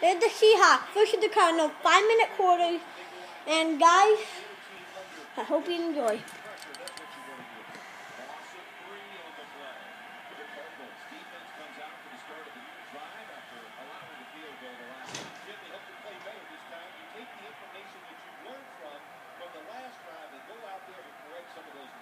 There's the Seahawks versus the Cardinals. Five minute quarter. And guys, I hope you enjoy. some of those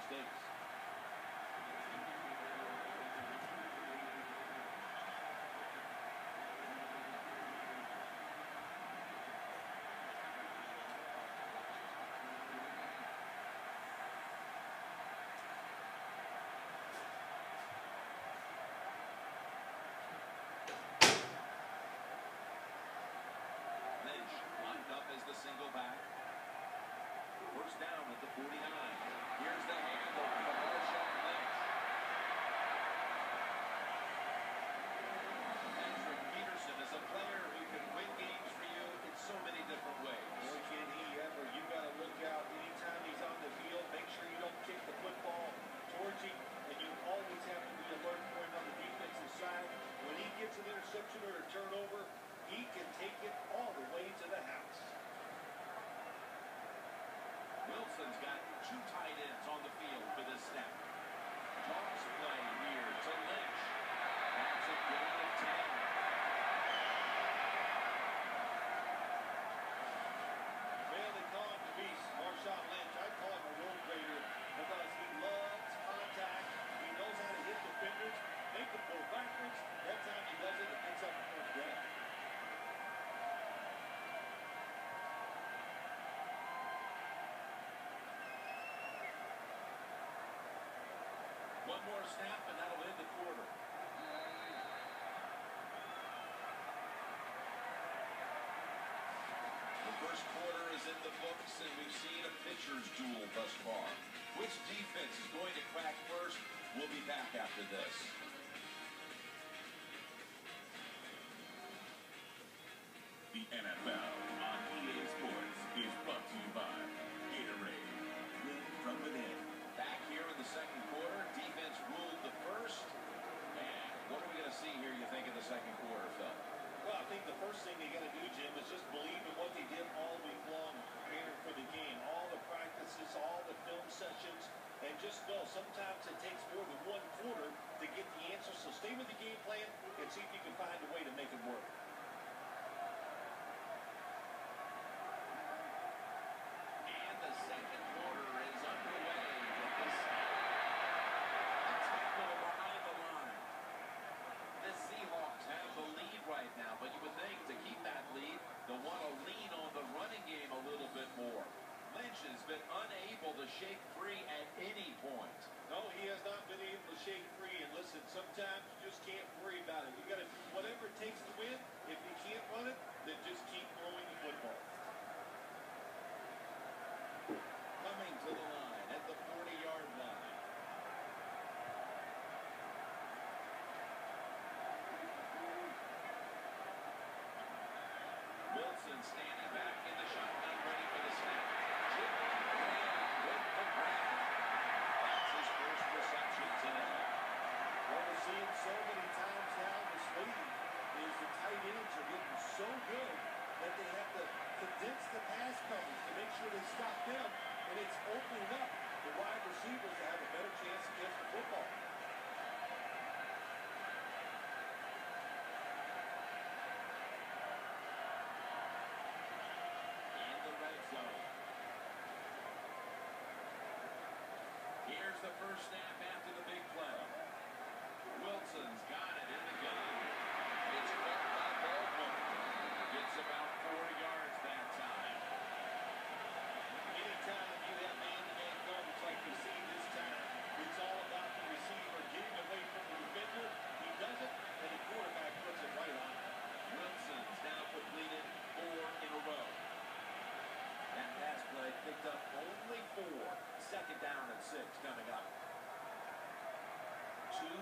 interception or a turnover, he can take it all the way to the house. snap, and that'll end the quarter. The first quarter is in the books, and we've seen a pitcher's duel thus far. Which defense is going to crack first? We'll be back after this. the second quarter. Well, I think the first thing they got to do, Jim, is just believe in what they did all week long preparing for the game. All the practices, all the film sessions, and just know sometimes it takes more than one quarter to get the answer. So stay with the game plan and see if you can find a way to make it work. the first snap after the big play. Wilson's got it in the gun. It's caught by Baldwin. Gets about four yards.